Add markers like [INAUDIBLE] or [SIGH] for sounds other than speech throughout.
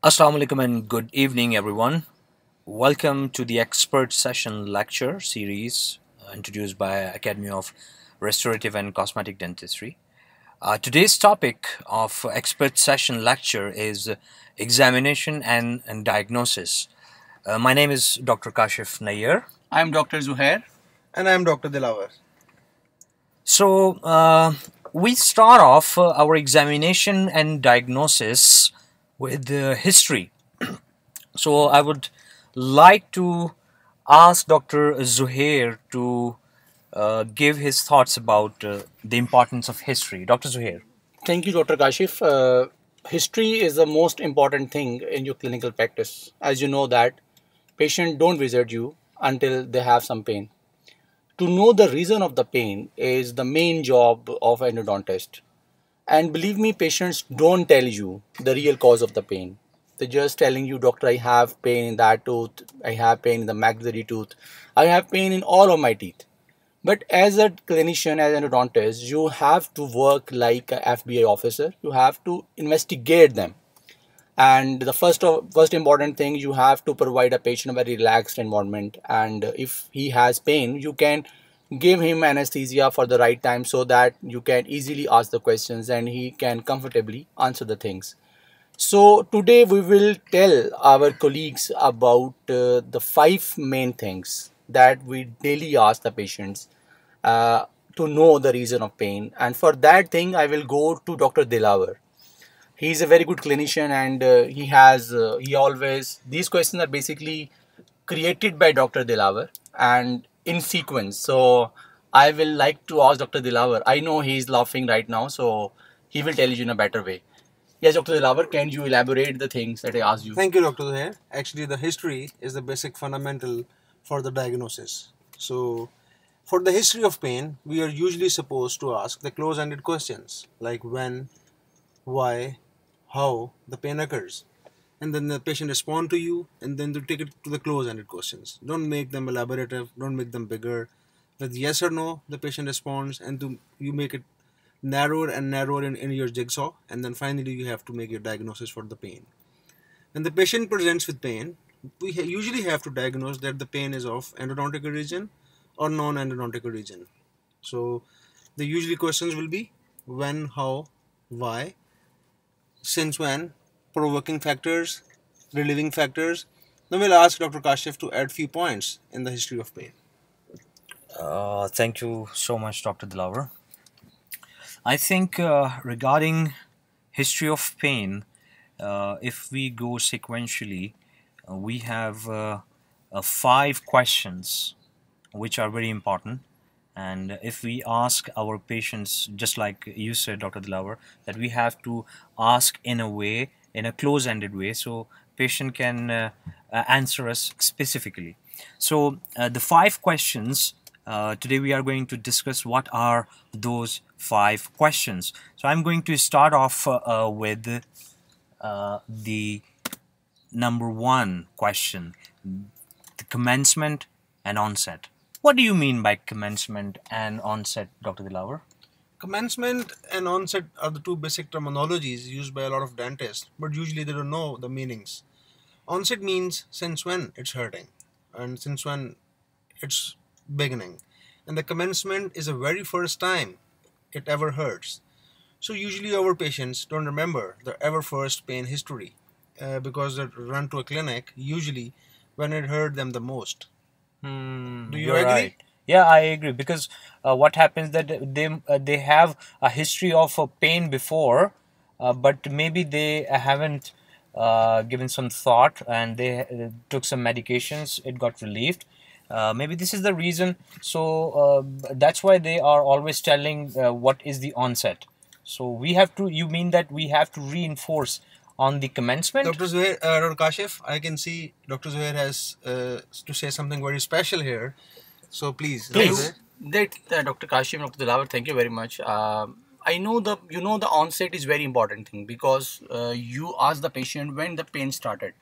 Assalamu alaikum and good evening, everyone. Welcome to the expert session lecture series uh, introduced by Academy of Restorative and Cosmetic Dentistry. Uh, today's topic of expert session lecture is examination and, and diagnosis. Uh, my name is Dr. Kashif Nair. I'm Dr. Zuhair. And I'm Dr. Dilawar. So, uh, we start off uh, our examination and diagnosis with the history. [CLEARS THROAT] so I would like to ask Dr. Zuhair to uh, give his thoughts about uh, the importance of history. Dr. Zuhair. Thank you, Dr. Kashif. Uh, history is the most important thing in your clinical practice. As you know that patients don't visit you until they have some pain. To know the reason of the pain is the main job of an endodontist. And believe me, patients don't tell you the real cause of the pain. They're just telling you, doctor, I have pain in that tooth, I have pain in the maxillary tooth, I have pain in all of my teeth. But as a clinician, as an endodontist, you have to work like a FBI officer. You have to investigate them. And the first of, first important thing, you have to provide a patient a very relaxed environment. And if he has pain, you can give him anesthesia for the right time so that you can easily ask the questions and he can comfortably answer the things. So today we will tell our colleagues about uh, the five main things that we daily ask the patients uh, to know the reason of pain. And for that thing i will go to dr dilawar he is a very good clinician and uh, he has uh, he always these questions are basically created by dr dilawar and in sequence. So I will like to ask Dr. Dilawar. I know he's laughing right now, so he will tell you in a better way. Yes, Dr. Dilawar, can you elaborate the things that I asked you? Thank you, Dr. Zuhair. Actually, the history is the basic fundamental for the diagnosis. So, for the history of pain, we are usually supposed to ask the close-ended questions like when, why, how the pain occurs and then the patient respond to you and then to take it to the close-ended questions. Don't make them elaborative. Don't make them bigger. With yes or no the patient responds and to you make it narrower and narrower in, in your jigsaw and then finally you have to make your diagnosis for the pain. When the patient presents with pain we ha usually have to diagnose that the pain is of endodontic origin or non-endodontic origin. So the usually questions will be when how why since when provoking factors, relieving factors. Then we'll ask Dr. Kashif to add a few points in the history of pain. Uh, thank you so much, Dr. Dilawar. I think uh, regarding history of pain, uh, if we go sequentially, uh, we have uh, uh, five questions which are very important. And if we ask our patients, just like you said, Dr. Dilawar, that we have to ask in a way in a close-ended way so patient can uh, uh, answer us specifically. So uh, the five questions uh, today we are going to discuss what are those five questions. So i'm going to start off with the number one question the commencement and onset. What do you mean by commencement and onset dr dilawar Commencement and onset are the two basic terminologies used by a lot of dentists, but usually they don't know the meanings. Onset means since when it's hurting and since when it's beginning. And the commencement is the very first time it ever hurts. So usually our patients don't remember their ever first pain history uh, because they run to a clinic usually when it hurt them the most. Hmm, Do you agree? Right. Yeah, I agree because uh, what happens that they uh, they have a history of uh, pain before, uh, but maybe they haven't uh, given some thought and they uh, took some medications. It got relieved. maybe this is the reason. So that's why they are always telling what is the onset. So we have to. You mean that we have to reinforce on the commencement. Dr. Zuhair, uh, Dr. Kashif, I can see Dr. Zuhair has uh, to say something very special here. So please, please. That uh, Dr. Kashif, Dr. Dilawar, thank you very much. Uh, I know the you know the onset is very important thing because uh, you ask the patient when the pain started.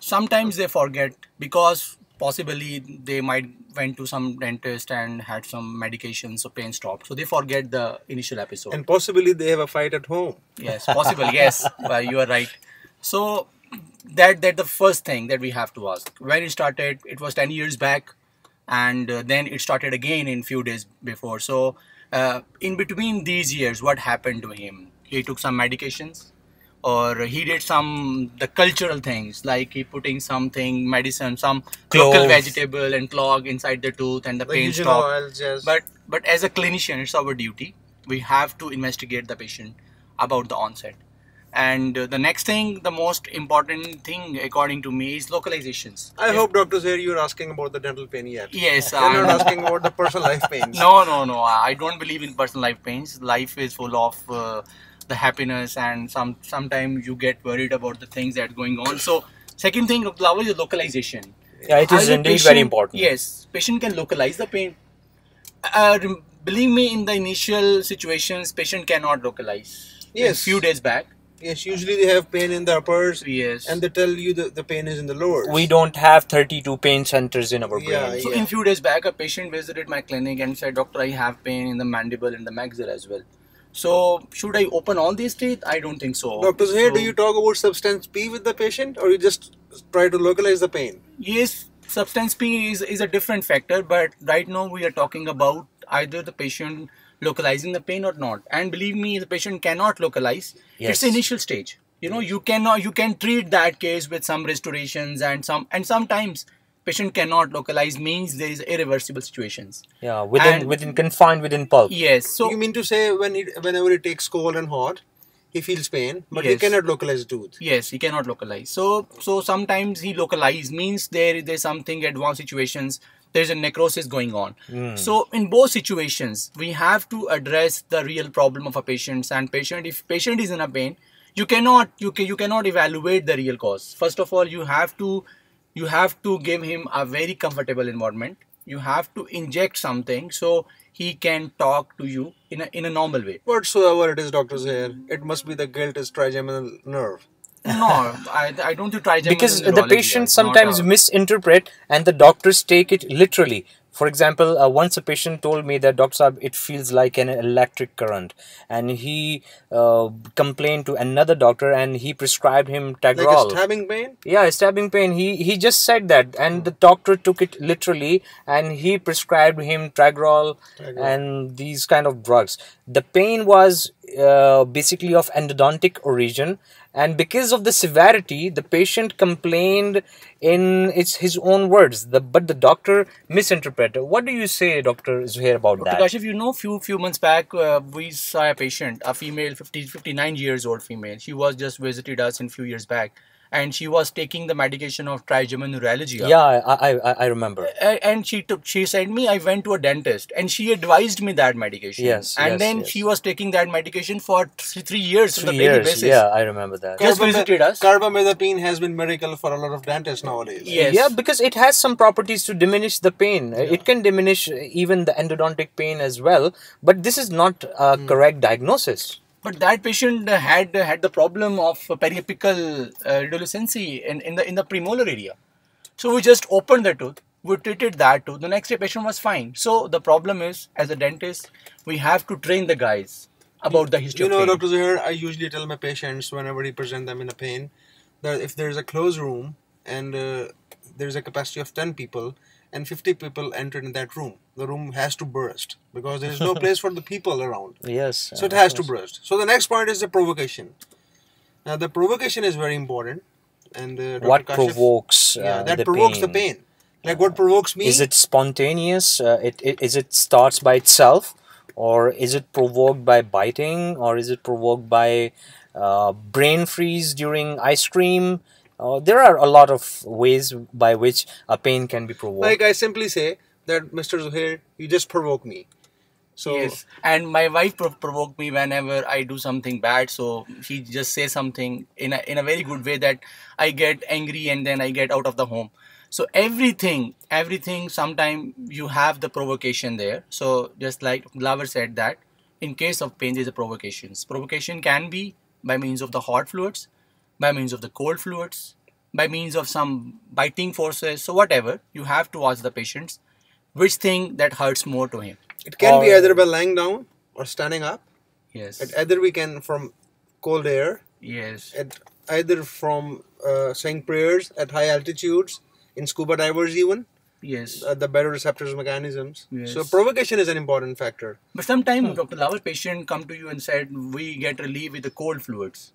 Sometimes they forget because possibly they might went to some dentist and had some medications, so pain stopped so they forget the initial episode and possibly they have a fight at home yes possible yes [LAUGHS] uh, you are right so that that the first thing that we have to ask when it started it was 10 years back and uh, then it started again in few days before. So uh, in between these years what happened to him? He took some medications or he did some the cultural things like he putting something medicine some local vegetable and clog inside the tooth and the Like pain stopped. but but as a clinician it's our duty. We have to investigate the patient about the onset and uh, the next thing the most important thing according to me is localizations I If- hope Dr. here you're asking about the dental pain yet. yes [LAUGHS] You're not I'm- asking about the personal life [LAUGHS] pains. no no no i don't believe in personal life pains life is full of uh, the happiness and some sometimes you get worried about the things that are going on so second thing Lava, is localization Yeah, it is As a indeed very important. Yes, patient can localize the pain. Uh, believe me, in the initial situations, patient cannot localize. Yes. A few days back. Yes, usually they have pain in the uppers Yes. and they tell you that the pain is in the lowers. We don't have 32 pain centers in our brain. Yeah, brain. so in few days back, a patient visited my clinic and said, "Doctor, I have pain in the mandible and the maxilla as well." So should I open all these teeth? I don't think so. Doctors here, do you talk about substance P with the patient or you just try to localize the pain? Yes, substance P is, is a different factor, but right now we are talking about either the patient localizing the pain or not. And believe me, the patient cannot localize. Yes. It's the initial stage. You know, you cannot you can treat that case with some restorations and some and sometimes patient cannot localize means there is irreversible situations. Yeah, within And- within confined within pulp. Yes. So you mean to say when it, whenever it takes cold and hot, he feels pain, but he cannot localize the tooth. Yes, he cannot localize. So so sometimes he localize means there there's something advanced situations. There's a necrosis going on. Hmm. So in both situations, we have to address the real problem of a patient. And patient, if patient is in a pain, you cannot you can you cannot evaluate the real cause. First of all, you have to you have to give him a very comfortable environment. You have to inject something so he can talk to you in a in a normal way. Whatsoever it is, doctors here, it must be the guilt is trigeminal nerve. No, I, I don't do trigeminal because the patients sometimes a- misinterpret and the doctors take it literally for example uh, once a patient told me that doctor Saab, it feels like an electric current and he uh, complained to another doctor and he prescribed him Like tagral a stabbing pain? yeah a stabbing pain he he just said that and the doctor took it literally and he prescribed him tagral Tagral. and these kind of drugs the pain was uh, basically of endodontic origin and because of the severity the patient complained in its his own words. The but the doctor misinterpreted. What do you say dr zuhair about that? Kashif, you know, few few months back, uh, we saw a patient, a female, 50, 59 years old female. She was just visited us in few years back, and she was taking the medication of trigeminal neuralgia. yeah I, I i I remember And she took. She said me, I went to a dentist, and she advised me that medication. Yes, And yes, then yes. she was taking that medication for th- three years on three a daily basis. yeah i remember that Just visited us. Carbamazepine has been miracle for a lot of dentists nowadays. Yes. Yeah, because it has some properties to diminish the pain. It can diminish uh, even the endodontic pain as well, but this is not a Hmm. correct diagnosis. But that patient had had the problem of periapical uh, radiolucency in, in the in the premolar area. So we just opened the tooth. We treated that tooth. The next day patient was fine. So the problem is, as a dentist, we have to train the guys about the history You of know. Dr. Zuhair, I usually tell my patients whenever we present them in a pain that if there's a closed room and uh, there's a capacity of 10 people and 50 people entered in that room, the room has to burst because there's no place for the people around. [LAUGHS] Yes. So it has to burst. So the next point is the provocation. Now the provocation is very important. And uh. What provokes uh, yeah, that the provokes pain? the pain. Like what provokes me? Is it spontaneous? Uh, it, it is it starts by itself, or is it provoked by biting, or is it provoked by uh, brain freeze during ice cream? Uh, there are a lot of ways by which a pain can be provoked. like I simply say that Mr. Zuhair, you just provoke me. So yes, and my wife pro- provoked me whenever I do something bad. So she just says something in a in a very good way that I get angry and then I get out of the home. So everything, everything. Sometime you have the provocation there. So just like Glover said that in case of pain, there's a provocations. Provocation can be by means of the hot fluids, by means of the cold fluids, by means of some biting forces. So whatever, you have to ask the patients which thing that hurts more to him. it can be either by lying down or standing up. Yes. And either we can from cold air Yes. at either from uh, saying prayers at high altitudes in scuba divers even Yes. uh, the baroreceptors mechanisms. Yes. So provocation is an important factor. But sometimes, Dr. Lawal, patient come to you and said, we get relief with the cold fluids.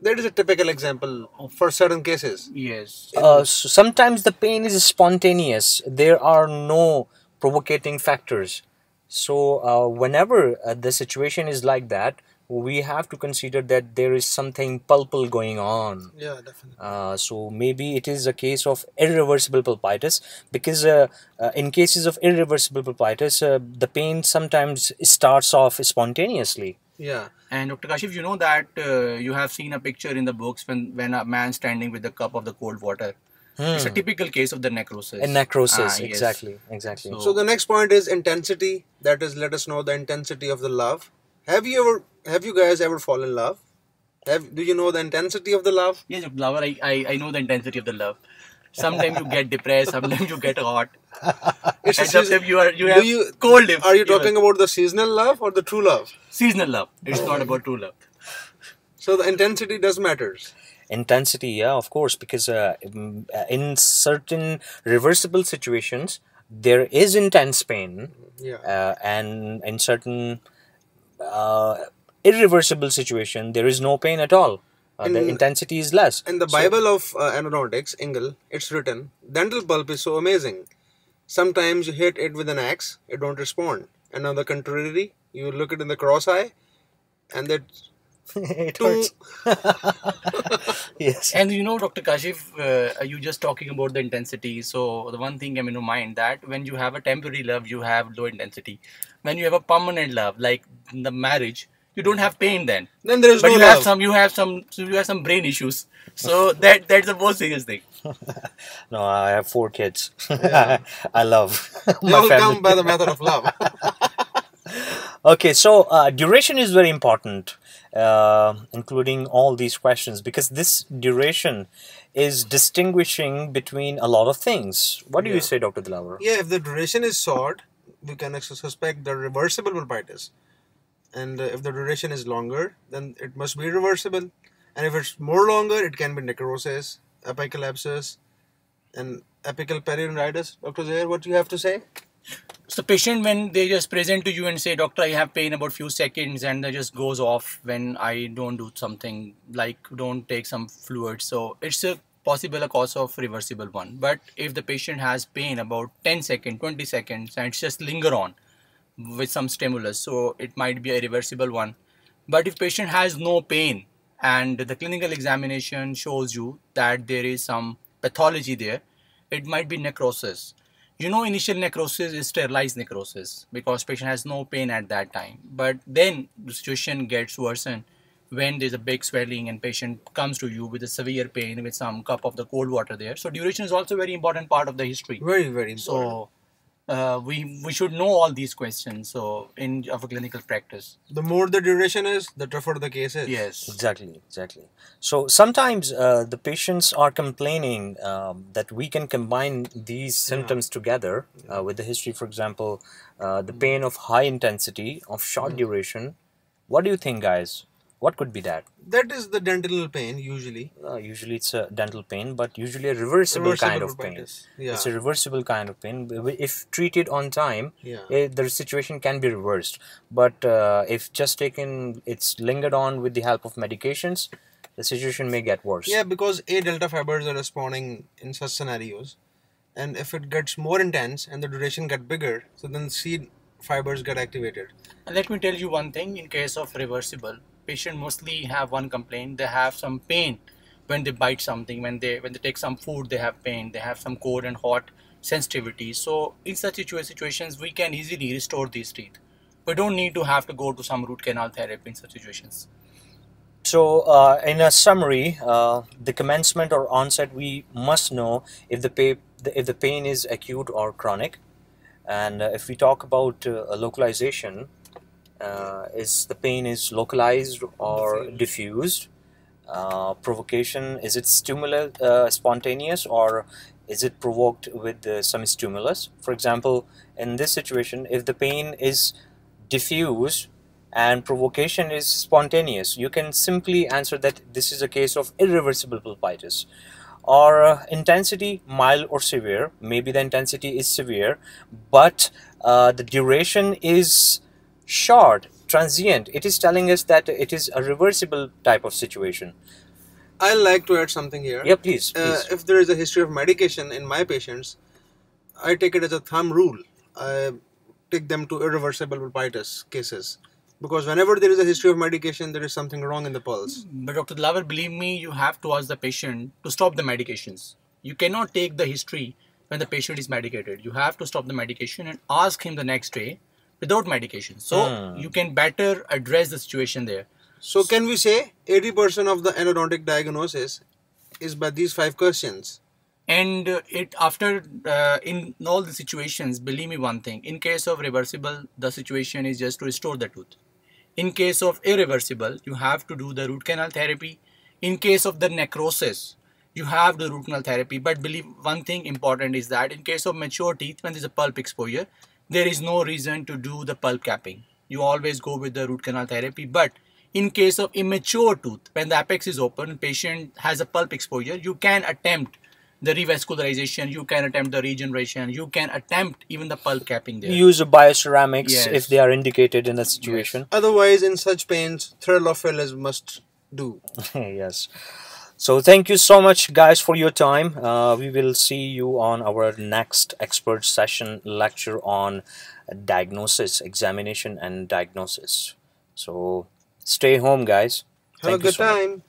That is a typical example for certain cases. Yes. Uh, so sometimes the pain is spontaneous. There are no provocating factors. So uh, whenever uh, the situation is like that, we have to consider that there is something pulpal going on. Yeah, definitely. Uh, so maybe it is a case of irreversible pulpitis because uh, uh, in cases of irreversible pulpitis, uh, the pain sometimes starts off spontaneously. Yeah. And Dr. Kashif, you know that uh, you have seen a picture in the books when, when a man standing with a cup of the cold water. It's a typical case of the necrosis. And necrosis, Ah, yes. exactly, exactly. So- So the next point is intensity. That is, let us know the intensity of the love. Have you ever, have you guys ever fallen in love? Have do you know the intensity of the love? Yes, lover, I, I, I know the intensity of the love. Sometimes you get depressed, sometimes you get hot. It's And sometimes you are you Do have you- cold. Are you fever. talking about the seasonal love or the true love? seasonal love? It's not about true love. So the intensity does matters. intensity yeah of course because uh, mm, uh, in certain reversible situations there is intense pain Yeah. uh, and in certain uh, irreversible situation there is no pain at all uh, the intensity is less In the So- Bible of uh, Endodontics, Ingle, it's written, dental pulp is so amazing. Sometimes you hit it with an axe, it don't respond. And on the contrary, you look it in the cross eye, and that [LAUGHS] it two hurts [LAUGHS] yes And you know, Dr. Kashif, uh, you just talking about the intensity. So the one thing came into mind that when you have a temporary love, you have low intensity. When you have a permanent love, like the marriage, you don't have pain then. then there is but no you love. have some, you have some, you have some brain issues. So that that's the most serious thing. [LAUGHS] no i have four kids [LAUGHS] i love [LAUGHS] They my all family come by the method of love. Okay, so uh, duration is very important, uh, including all these questions, because this duration is distinguishing between a lot of things. What do you say, Dr. Dilawar? yeah, if the duration is short, we can suspect the reversible pulpitis. And uh, if the duration is longer, then it must be reversible. And if it's more longer, it can be necrosis, apical abscess, and apical periodontitis. Dr. Zuhair, what do you have to say? So patient when they just present to you and say, Doctor, I have pain about few seconds and that just goes off when I don't do something like don't take some fluid. So it's a possible a cause of reversible one. But if the patient has pain about 10 seconds, 20 seconds and it's just linger on with some stimulus, so it might be a reversible one. But if patient has no pain and the clinical examination shows you that there is some pathology there, it might be necrosis. You know, initial necrosis is sterilized necrosis because patient has no pain at that time. But then the situation gets worsened when there's a big swelling and patient comes to you with a severe pain with some cup of the cold water there. So duration is also a very important part of the history. Very, very important. So uh, we we should know all these questions. So in our clinical practice, the more the duration is, the tougher the case is. yes, Exactly, exactly. So sometimes uh, the patients are complaining um, that we can combine these symptoms together uh, with the history, for example, uh, the pain of high intensity, of short duration. What do you think, guys? What could be that? That is the dental pain usually. Uh, usually it's a dental pain, but usually a reversible, kind of pain. Yeah. It's a reversible kind of pain. If treated on time, Yeah. eh, the situation can be reversed. But uh, if just taken, it's lingered on with the help of medications, the situation may get worse. Yeah, because A delta fibers are responding in such scenarios. And if it gets more intense and the duration get bigger, so then C fibers get activated. And let me tell you one thing. In case of reversible, patient mostly have one complaint. They have some pain when they bite something. When they when they take some food, they have pain. They have some cold and hot sensitivity. So in such situa- situations, we can easily restore these teeth. We don't need to have to go to some root canal therapy in such situations. So, uh, in a summary, uh, the commencement or onset, we must know if the, pa- the if the pain is acute or chronic, and uh, if we talk about uh, localization, uh, is the pain is localized or diffused? Uh, provocation is it stimulus uh, spontaneous or is it provoked with uh, some stimulus? For example, in this situation, if the pain is diffused and provocation is spontaneous, you can simply answer that this is a case of irreversible pulpitis. Or uh, intensity, mild or severe. Maybe the intensity is severe, but uh, the duration is short, transient. It is telling us that it is a reversible type of situation. I like to add something here. Yeah, please. Uh, please. if there is a history of medication in my patients, I take it as a thumb rule. I take them to irreversible pulpitis cases because whenever there is a history of medication, there is something wrong in the pulse. But Dr. Dilawar, believe me, you have to ask the patient to stop the medications. You cannot take the history when the patient is medicated. You have to stop the medication and ask him the next day without medication. So Hmm. you can better address the situation there. So can we say 80% of the endodontic diagnosis is by these five questions? and uh, it after uh, in all the situations believe me one thing in case of reversible the situation is just to restore the tooth in case of irreversible you have to do the root canal therapy in case of the necrosis you have the root canal therapy but believe one thing important is that in case of mature teeth when there's a pulp exposure there is no reason to do the pulp capping you always go with the root canal therapy but in case of immature tooth when the apex is open patient has a pulp exposure you can attempt the revascularization, you can attempt the regeneration, you can attempt even the pulp capping there. Use a bioceramics Yes. if they are indicated in a situation. Otherwise, in such pains, thread of fillers must do. [LAUGHS] yes. So thank you so much, guys, for your time. Uh, we will see you on our next expert session lecture on diagnosis, examination, and diagnosis. So stay home, guys. Have Thank a good so much. time.